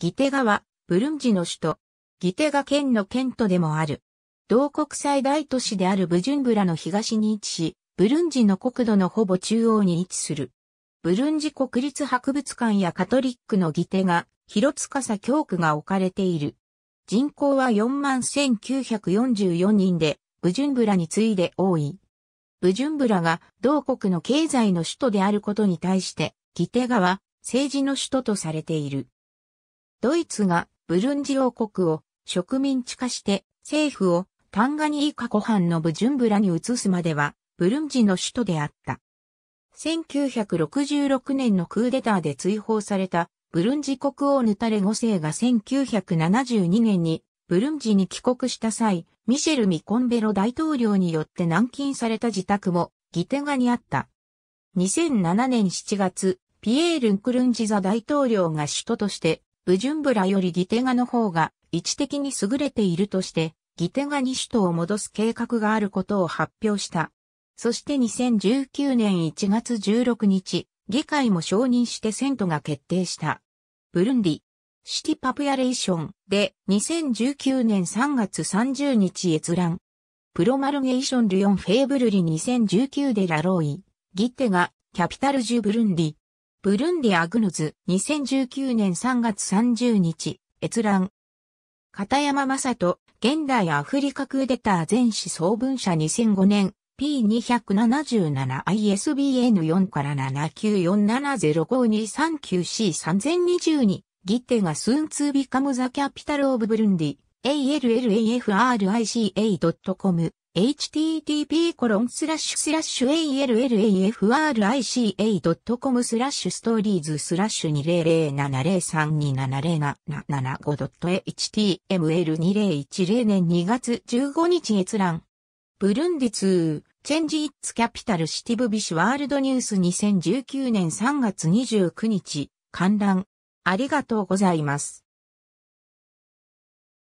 ギテガは、ブルンジの首都。ギテガ県の県都でもある。同国最大都市であるブジュンブラの東に位置し、ブルンジの国土のほぼ中央に位置する。ブルンジ国立博物館やカトリックのギテガ、広司教区が置かれている。人口は41,944人で、ブジュンブラに次いで多い。ブジュンブラが同国の経済の首都であることに対して、ギテガは政治の首都とされている。ドイツがブルンジ王国を植民地化して政府をタンガニーカ湖畔のブジュンブラに移すまではブルンジの首都であった。1966年のクーデターで追放されたブルンジ国王ヌタレ5世が1972年にブルンジに帰国した際、ミシェル・ミコンベロ大統領によって軟禁された自宅もギテガにあった。2007年7月、ピエール・ンクルンジザ大統領が首都として、ブジュンブラよりギテガの方が位置的に優れているとして、ギテガに首都を戻す計画があることを発表した。そして2019年1月16日、議会も承認して選挙が決定した。ブルンディ、シティパプヤレーションで2019年3月30日閲覧。プロマルゲーションルヨンフェーブルリ2019でラローイ、ギテガ、キャピタルジュブルンディ。Burundi Agnews 2019年3月30日、閲覧。片山正人、現代アフリカクーデター全史叢文社2005年、P277ISBN4 から79470523943022 Gitega soon to become the capital of Burundi ALLAFRICA.com http://allafrica.com スラッシュ stories スラッシュ 200703270775.html2010 年2月15日閲覧ブルンディ2チェンジ・イッツ・キャピタル・シティブ・ビシュ・ワールド・ニュース2019年3月29日、観覧。ありがとうございます。